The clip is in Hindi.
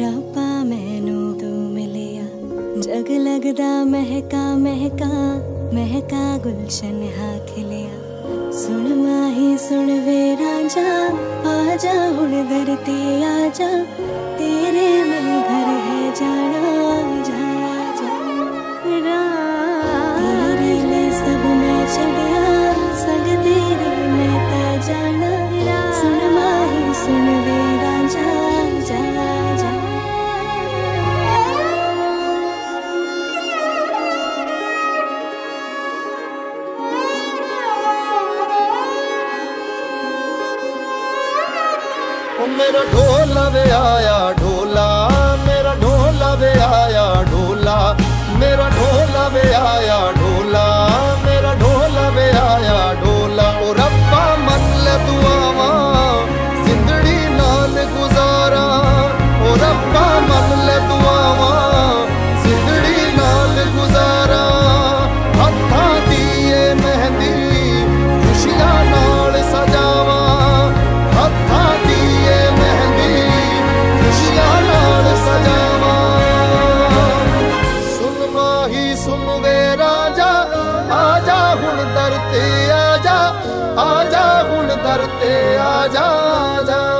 रापा मैनू तू मिलिया। जग लगदा महका महका महका गुलशन हा खिलिया। सुन माही सुन वे राजा आजा हुन धरती आजा। तेरे मन घर है जाना जा, जा, जा, जा। ਉਹ ਮੇਰਾ ਢੋਲ ਆਇਆ ਢੋਲ ਦਰ ਤੇ ਆ ਜਾ ਆ ਜਾ ਹੁਣ ਦਰ ਆ ਜਾ ਜਾ।